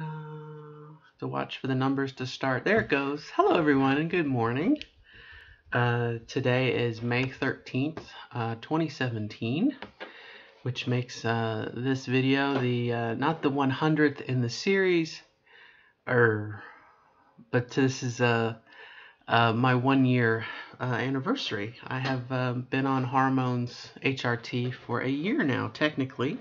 to watch for the numbers to start. There it goes. Hello, everyone, and good morning. Uh, today is May 13th, uh, 2017, which makes uh, this video the uh, not the 100th in the series, or but this is uh, uh, my one year anniversary. I have um, been on hormones HRT for a year now, technically.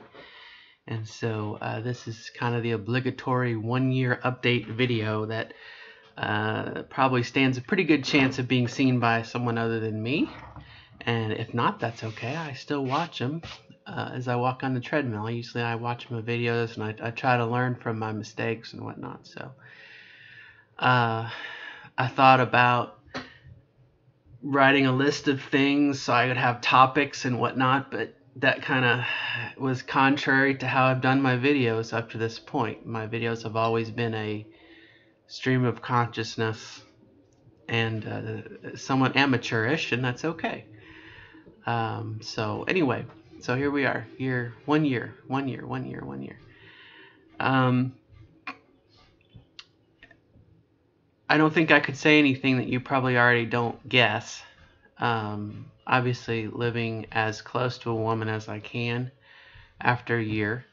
And so uh, this is kind of the obligatory one year update video that uh, probably stands a pretty good chance of being seen by someone other than me. And if not, that's okay. I still watch them uh, as I walk on the treadmill. Usually I watch my videos and I, I try to learn from my mistakes and whatnot. So uh, I thought about writing a list of things so I could have topics and whatnot, but that kind of was contrary to how I've done my videos up to this point. My videos have always been a stream of consciousness and uh, somewhat amateurish, and that's okay. Um, so anyway, so here we are, year one year, one year, one year, one year. Um, I don't think I could say anything that you probably already don't guess. Um, obviously living as close to a woman as I can after a year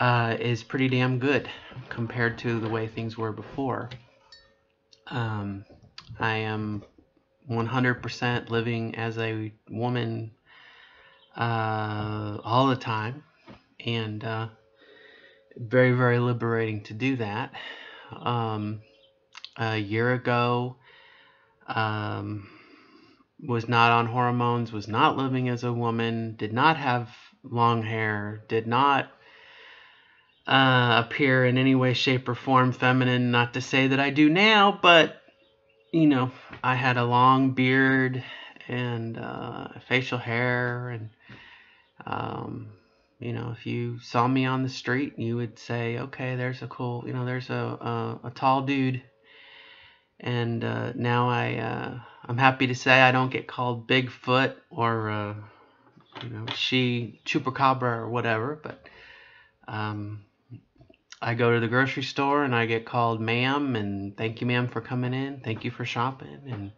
uh, is pretty damn good compared to the way things were before. Um, I am 100% living as a woman uh, all the time, and uh, very, very liberating to do that. Um, a year ago, um, was not on hormones, was not living as a woman, did not have long hair, did not uh, appear in any way, shape, or form feminine. Not to say that I do now, but you know, I had a long beard and uh, facial hair, and um, you know, if you saw me on the street, you would say, "Okay, there's a cool, you know, there's a a, a tall dude." And uh, now I uh, I'm happy to say I don't get called Bigfoot or uh, you know she chupacabra or whatever, but um, I go to the grocery store and I get called ma'am and thank you ma'am for coming in, thank you for shopping, and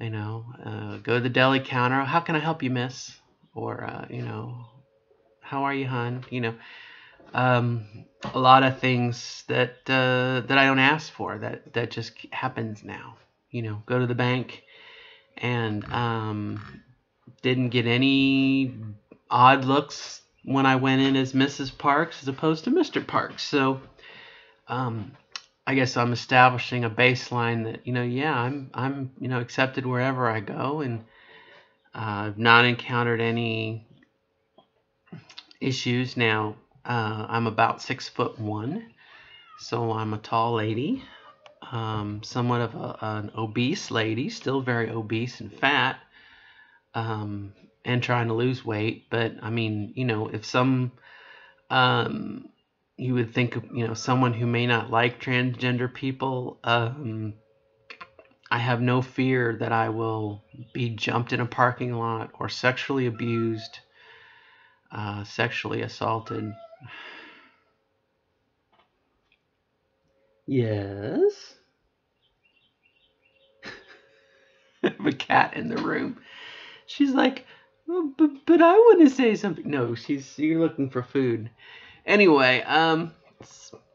you know uh, go to the deli counter. How can I help you, miss? Or uh, you know, how are you, hun? You know. Um, a lot of things that uh, that I don't ask for that that just happens now you know, go to the bank and um, didn't get any odd looks when I went in as Mrs. Parks as opposed to Mr. Parks. So um, I guess I'm establishing a baseline that you know, yeah, I'm I'm you know accepted wherever I go, and uh, I've not encountered any issues. Now uh, I'm about six foot one, so I'm a tall lady um, somewhat of a, an obese lady, still very obese and fat, um, and trying to lose weight. But I mean, you know, if some, um, you would think, you know, someone who may not like transgender people, um, I have no fear that I will be jumped in a parking lot or sexually abused, uh, sexually assaulted. Yes. a cat in the room. She's like, oh, but, but I want to say something. No, she's you're looking for food. Anyway, um,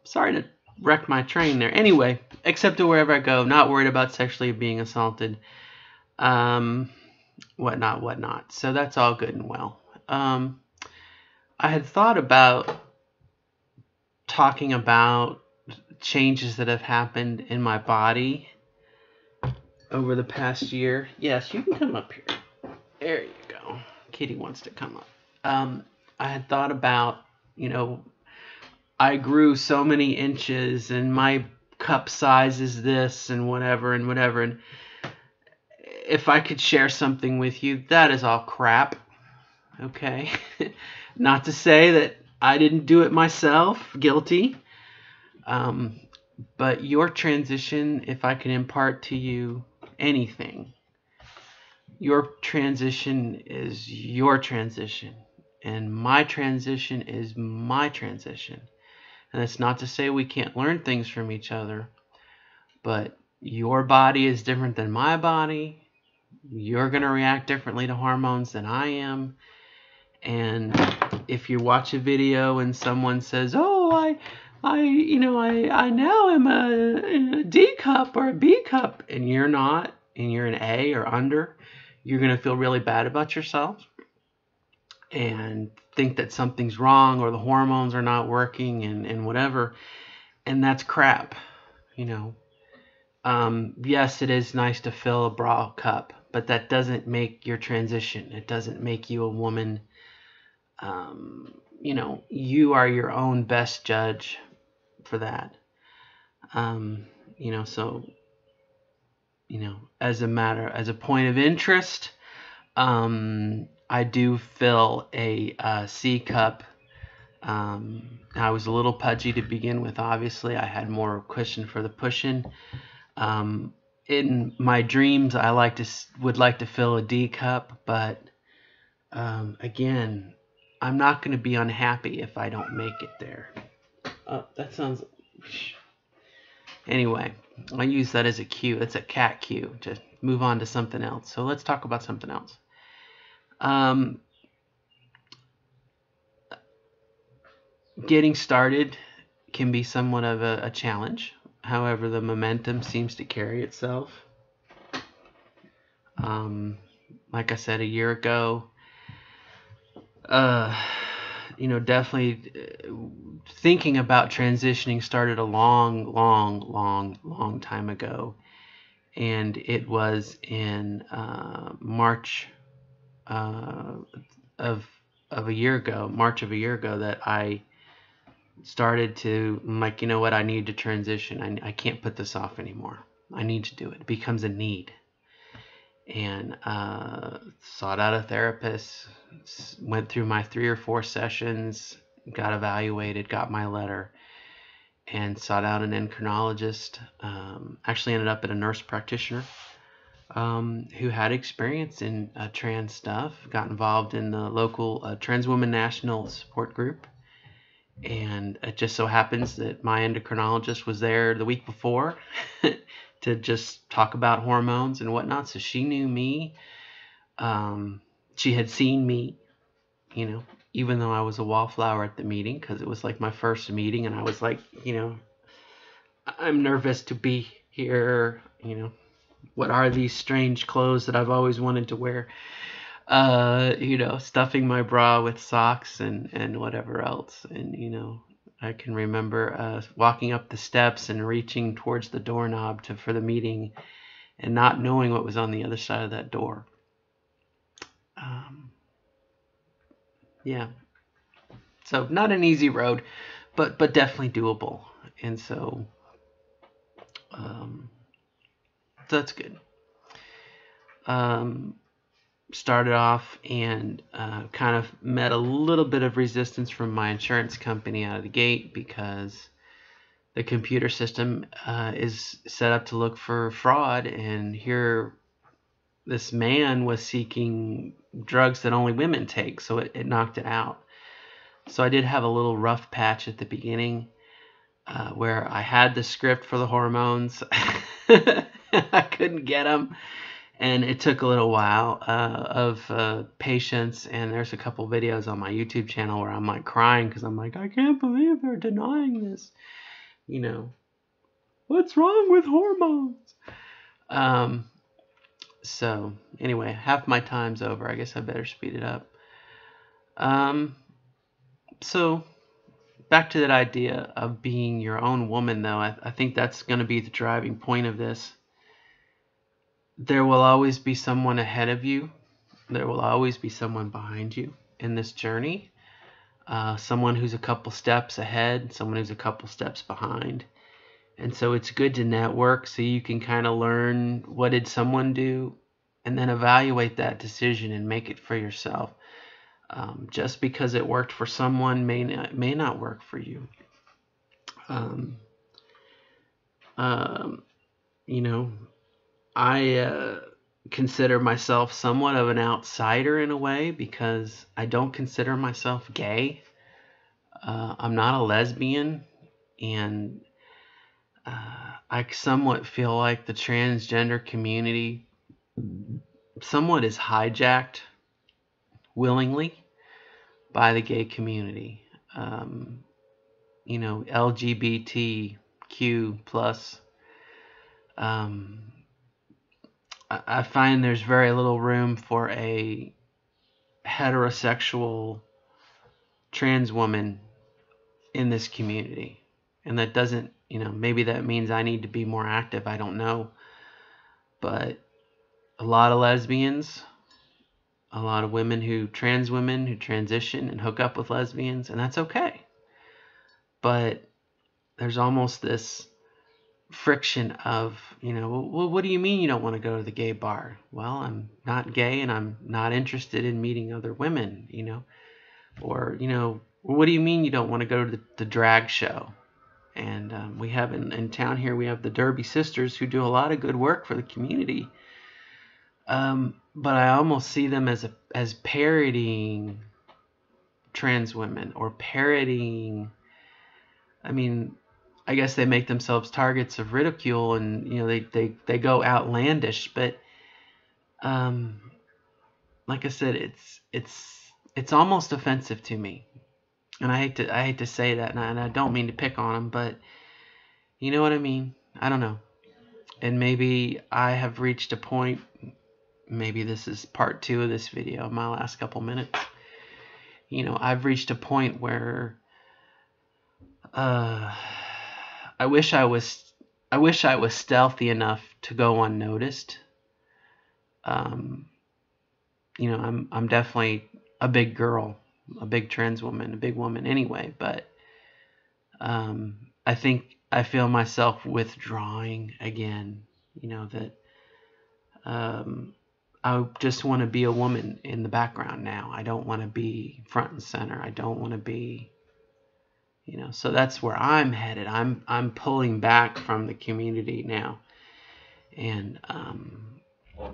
sorry to wreck my train there. Anyway, except to wherever I go, not worried about sexually being assaulted, um, whatnot, whatnot. So that's all good and well. Um, I had thought about talking about changes that have happened in my body over the past year. Yes, you can come up here. There you go. Kitty wants to come up. Um, I had thought about, you know, I grew so many inches and my cup size is this and whatever and whatever. And if I could share something with you, that is all crap. Okay? Not to say that I didn't do it myself, guilty. Um, but your transition, if I can impart to you anything. Your transition is your transition, and my transition is my transition. And that's not to say we can't learn things from each other, but your body is different than my body. You're going to react differently to hormones than I am. And if you watch a video and someone says, "Oh, I I, you know, I, I now am a, a D cup or a B cup, and you're not, and you're an A or under, you're going to feel really bad about yourself and think that something's wrong or the hormones are not working and, and whatever. And that's crap, you know. Um, yes, it is nice to fill a bra cup, but that doesn't make your transition. It doesn't make you a woman. Um, you know, you are your own best judge for that. Um, you know, so you know, as a matter as a point of interest, um, I do fill a uh, C cup. Um, I was a little pudgy to begin with. Obviously, I had more cushion for the pushing. Um, in my dreams, I like to would like to fill a D cup, but um, again, I'm not going to be unhappy if I don't make it there. Oh, that sounds. Anyway, I use that as a cue. It's a cat cue to move on to something else. So let's talk about something else. Um, getting started can be somewhat of a, a challenge. However, the momentum seems to carry itself. Um, like I said a year ago, uh, you know, definitely uh, thinking about transitioning started a long, long, long, long time ago. And it was in uh, March uh, of of a year ago, March of a year ago, that I started to like, you know what, I need to transition. I, I can't put this off anymore. I need to do it. It becomes a need. And uh, sought out a therapist, went through my three or four sessions, got evaluated, got my letter, and sought out an endocrinologist. Um, actually, ended up at a nurse practitioner um, who had experience in uh, trans stuff. Got involved in the local uh, Trans Women National Support Group, and it just so happens that my endocrinologist was there the week before to just talk about hormones and whatnot. So she knew me. Um, she had seen me, you know, even though I was a wallflower at the meeting because it was like my first meeting and I was like, you know, I'm nervous to be here, you know, what are these strange clothes that I've always wanted to wear? Uh, you know, stuffing my bra with socks and, and whatever else. And, you know, I can remember uh, walking up the steps and reaching towards the doorknob to for the meeting and not knowing what was on the other side of that door. Um, yeah. So not an easy road, but but definitely doable. And so um, that's good. Um, started off and uh, kind of met a little bit of resistance from my insurance company out of the gate because the computer system uh, is set up to look for fraud and here this man was seeking drugs that only women take, so it, it knocked it out. So I did have a little rough patch at the beginning uh, where I had the script for the hormones. I couldn't get them. And it took a little while uh, of uh, patience. And there's a couple videos on my YouTube channel where I'm like crying because I'm like, I can't believe they're denying this. You know, what's wrong with hormones? Um, so anyway, half my time's over. I guess I better speed it up. Um, so back to that idea of being your own woman, though. I, I think that's going to be the driving point of this. There will always be someone ahead of you. There will always be someone behind you in this journey. Uh, someone who's a couple steps ahead, someone who's a couple steps behind. And so it's good to network so you can kind of learn what did someone do and then evaluate that decision and make it for yourself. Um, just because it worked for someone may not, may not work for you. Um, um, you know, I uh, consider myself somewhat of an outsider in a way because I don't consider myself gay. Uh, I'm not a lesbian. and uh, I somewhat feel like the transgender community somewhat is hijacked willingly by the gay community. Um, you know, LGBTQ plus. Um, I, find there's very little room for a heterosexual trans woman in this community. And that doesn't, you know, maybe that means I need to be more active. I don't know. But a lot of lesbians, a lot of women who, trans women who transition and hook up with lesbians, and that's okay. But there's almost this friction of, you know, well, what do you mean you don't want to go to the gay bar? Well, I'm not gay and I'm not interested in meeting other women, you know. Or, you know, what do you mean you don't want to go to the, the drag show? And um, we have in, in town here, we have the Derby Sisters who do a lot of good work for the community. Um, but I almost see them as a, as parodying trans women or parodying. I mean, I guess they make themselves targets of ridicule and you know they they, they go outlandish, but um, like I said, it's it's it's almost offensive to me, and I hate to I hate to say that, and I, and I don't mean to pick on them, but you know what I mean. I don't know, and maybe I have reached a point. Maybe this is part two of this video, my last couple minutes. You know, I've reached a point where. Uh, I wish I was I wish I was stealthy enough to go unnoticed. Um, you know, I'm I'm definitely a big girl, a big trans woman, a big woman anyway, but um, I think I feel myself withdrawing again. You know that um, I just want to be a woman in the background now. I don't want to be front and center. I don't want to be you know so that's where i'm headed. I'm i'm pulling back from the community now. And um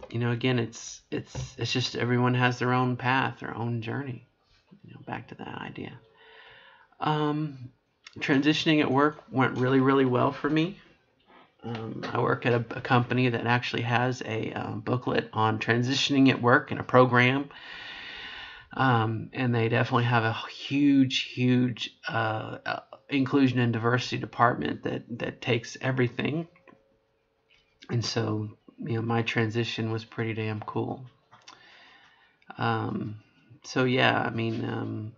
you know again it's it's it's just everyone has their own path their own journey you know back to that idea. Um transitioning at work went really really well for me. Um, I work at a, a, company that actually has a um, booklet on transitioning at work and a program um, and they definitely have a huge, huge uh, inclusion and diversity department that that takes everything. And so, you know, my transition was pretty damn cool. Um, so yeah, I mean, um,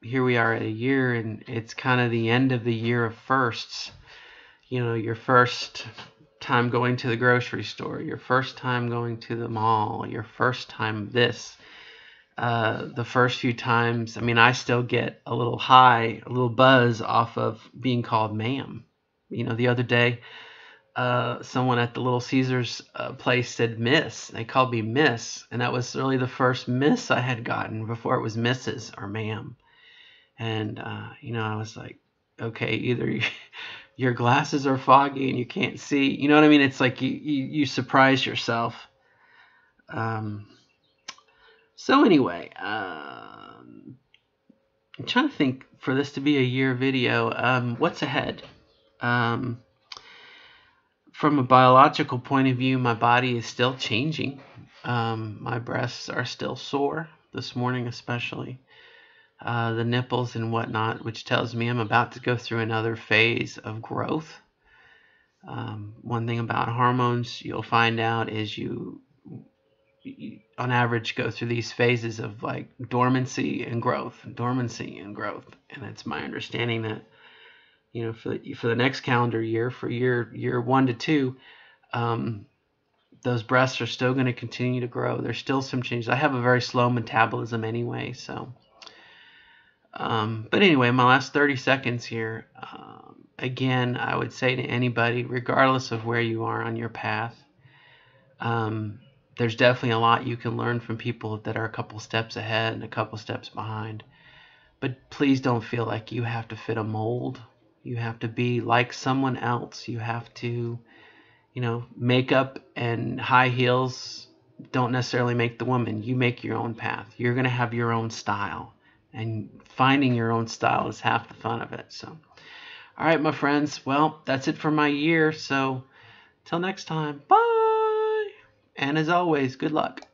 here we are at a year, and it's kind of the end of the year of firsts. You know, your first time going to the grocery store, your first time going to the mall, your first time this uh, the first few times, I mean, I still get a little high, a little buzz off of being called ma'am. You know, the other day, uh, someone at the Little Caesars uh, place said miss. They called me miss, and that was really the first miss I had gotten before it was Mrs. or ma'am. And, uh, you know, I was like, okay, either your glasses are foggy and you can't see. You know what I mean? It's like you, you, you surprise yourself. Um, so anyway, um, I'm trying to think for this to be a year video. Um, what's ahead? Um, from a biological point of view, my body is still changing. Um, my breasts are still sore this morning, especially uh, the nipples and whatnot, which tells me I'm about to go through another phase of growth. Um, one thing about hormones you'll find out is you on average go through these phases of like dormancy and growth, dormancy and growth. And it's my understanding that you know for the, for the next calendar year, for year year one to two, um, those breasts are still going to continue to grow. There's still some changes. I have a very slow metabolism anyway, so. Um, but anyway, my last 30 seconds here. Um, again, I would say to anybody, regardless of where you are on your path, um, there's definitely a lot you can learn from people that are a couple steps ahead and a couple steps behind. But please don't feel like you have to fit a mold. You have to be like someone else. You have to, you know, makeup and high heels don't necessarily make the woman. You make your own path. You're going to have your own style. And finding your own style is half the fun of it. So, All right, my friends. Well, that's it for my year. So, till next time. Bye. And as always, good luck.